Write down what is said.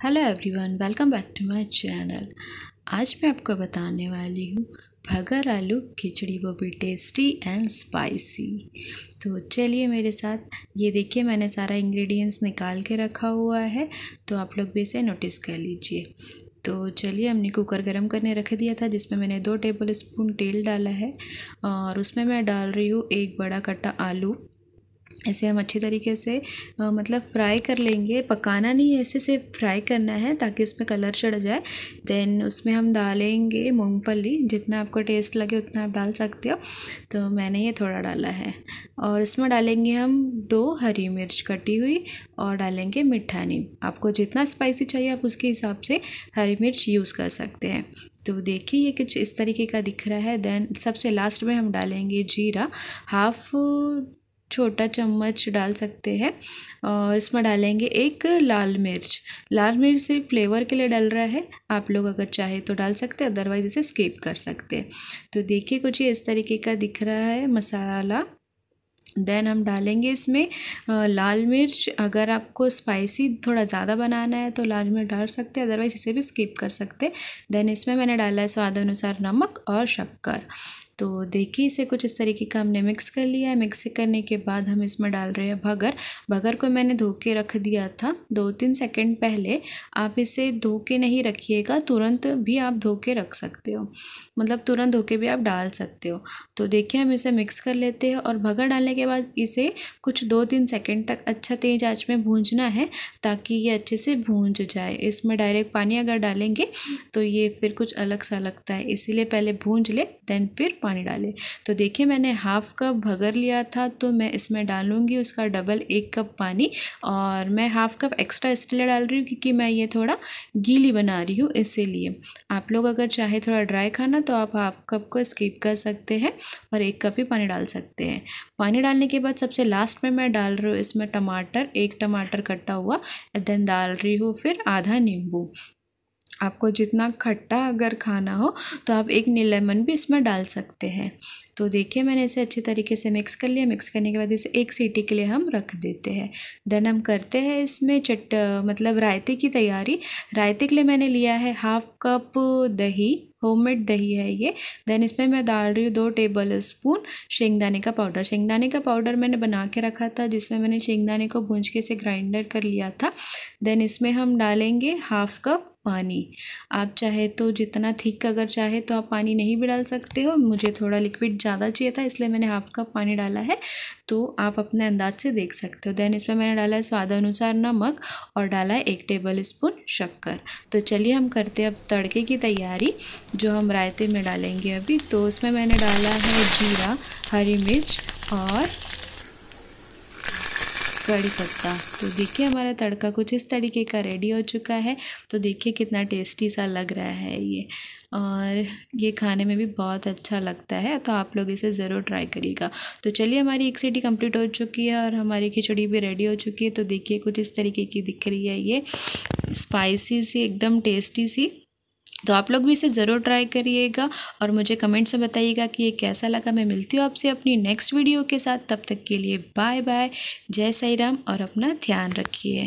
Hello everyone welcome back to my channel आज मैं आपको बताने वाली हूँ भगर आलू, खिचड़ी, वो भी टेस्टी एंड स्पाइसी तो चलिए मेरे साथ, ये देखिए मैंने सारा इंग्रेडिएंट्स निकाल के रखा हुआ है तो आप लोग भी इसे नोटिस कर लीजिए। तो चलिए हमने कुकर गरम करने रख दिया था, जिसमें मैंने दो टेबल स्पून तेल डाला है, और उसमें मैं डाल रही हूँ एक बड़ा कट्टा आलू। ऐसे हम अच्छी तरीके से मतलब फ्राई कर लेंगे। पकाना नहीं है, ऐसे से फ्राई करना है ताकि उसमें कलर चढ़ जाए। देन उसमें हम डालेंगे मूंगफली। जितना आपको टेस्ट लगे उतना आप डाल सकते हो। तो मैंने ये थोड़ा डाला है। और इसमें डालेंगे हम दो हरी मिर्च कटी हुई और डालेंगे मिठा नीम। आपको जितना स्पाइसी चाहिए आप उसके हिसाब से हरी मिर्च यूज़ कर सकते हैं। तो देखिए ये कुछ इस तरीके का दिख रहा है। देन सबसे लास्ट में हम डालेंगे जीरा। हाफ़ छोटा चम्मच डाल सकते हैं। और इसमें डालेंगे एक लाल मिर्च। लाल मिर्च सिर्फ़ फ्लेवर के लिए डल रहा है। आप लोग अगर चाहे तो डाल सकते हैं अदरवाइज़ इसे स्किप कर सकते हैं। तो देखिए कुछ ये इस तरीके का दिख रहा है मसाला। देन हम डालेंगे इसमें लाल मिर्च। अगर आपको स्पाइसी थोड़ा ज़्यादा बनाना है तो लाल मिर्च डाल सकते हैं अदरवाइज़ इसे भी स्किप कर सकते हैं। देन इसमें मैंने डाला है स्वाद अनुसार नमक और शक्कर। तो देखिए, इसे कुछ इस तरीके का हमने मिक्स कर लिया है। मिक्स करने के बाद हम इसमें डाल रहे हैं भगर। भगर को मैंने धो के रख दिया था दो तीन सेकंड पहले। आप इसे धो के नहीं रखिएगा, तुरंत भी आप धो के रख सकते हो। मतलब तुरंत धो के भी आप डाल सकते हो। तो देखिए, हम इसे मिक्स कर लेते हैं और भगर डालने के बाद इसे कुछ दो तीन सेकेंड तक अच्छा तेज़ आँच में भूंजना है ताकि ये अच्छे से भूंज जाए। इसमें डायरेक्ट पानी अगर डालेंगे तो ये फिर कुछ अलग सा लगता है। इसीलिए पहले भूंज ले देन फिर पानी डालें। तो देखिए, मैंने हाफ़ कप भगर लिया था तो मैं इसमें डालूँगी उसका डबल एक कप पानी और मैं हाफ़ कप एक्स्ट्रा इसलिए डाल रही हूँ क्योंकि मैं ये थोड़ा गीली बना रही हूँ इसीलिए। आप लोग अगर चाहे थोड़ा ड्राई खाना तो आप हाफ़ कप को स्किप कर सकते हैं और एक कप ही पानी डाल सकते हैं। पानी डालने के बाद सबसे लास्ट में मैं डाल रही हूँ इसमें टमाटर, एक टमाटर कटा हुआ देन डाल रही हूँ फिर आधा नींबू। आपको जितना खट्टा अगर खाना हो तो आप एक लेमन भी इसमें डाल सकते हैं। तो देखिए, मैंने इसे अच्छे तरीके से मिक्स कर लिया। मिक्स करने के बाद इसे एक सीटी के लिए हम रख देते हैं। देन हम करते हैं इसमें चट मतलब रायते की तैयारी। रायते के लिए मैंने लिया है हाफ़ कप दही होममेड दही है ये। देन इसमें मैं डाल रही हूँ दो टेबल स्पून शेंगदाने का पाउडर शेंगदाने का पाउडर मैंने बना के रखा था, जिसमें मैंने शेंगदाने को भूंज के इसे ग्राइंडर कर लिया था। देन इसमें हम डालेंगे हाफ़ कप पानी। आप चाहे तो जितना थिक अगर चाहे तो आप पानी नहीं भी डाल सकते हो। मुझे थोड़ा लिक्विड ज़्यादा चाहिए था, इसलिए मैंने हाफ़ कप पानी डाला है। तो आप अपने अंदाज से देख सकते हो। देन इसमें मैंने डाला है स्वाद अनुसार नमक और डाला है एक टेबल स्पून शक्कर। तो चलिए हम करते हैं अब तड़के की तैयारी, जो हम रायते में डालेंगे अभी। तो उसमें मैंने डाला है जीरा, हरी मिर्च और कड़ी पत्ता। तो देखिए हमारा तड़का कुछ इस तरीके का रेडी हो चुका है। तो देखिए कितना टेस्टी सा लग रहा है ये। और ये खाने में भी बहुत अच्छा लगता है तो आप लोग इसे ज़रूर ट्राई करिएगा। तो चलिए हमारी एक सीटी कंप्लीट हो चुकी है और हमारी खिचड़ी भी रेडी हो चुकी है। तो देखिए कुछ इस तरीके की दिख रही है ये। स्पाइसी सी, एकदम टेस्टी सी। तो आप लोग भी इसे ज़रूर ट्राई करिएगा और मुझे कमेंट्स में बताइएगा कि ये कैसा लगा। मैं मिलती हूँ आपसे अपनी नेक्स्ट वीडियो के साथ। तब तक के लिए बाय बाय जय साई राम और अपना ध्यान रखिए।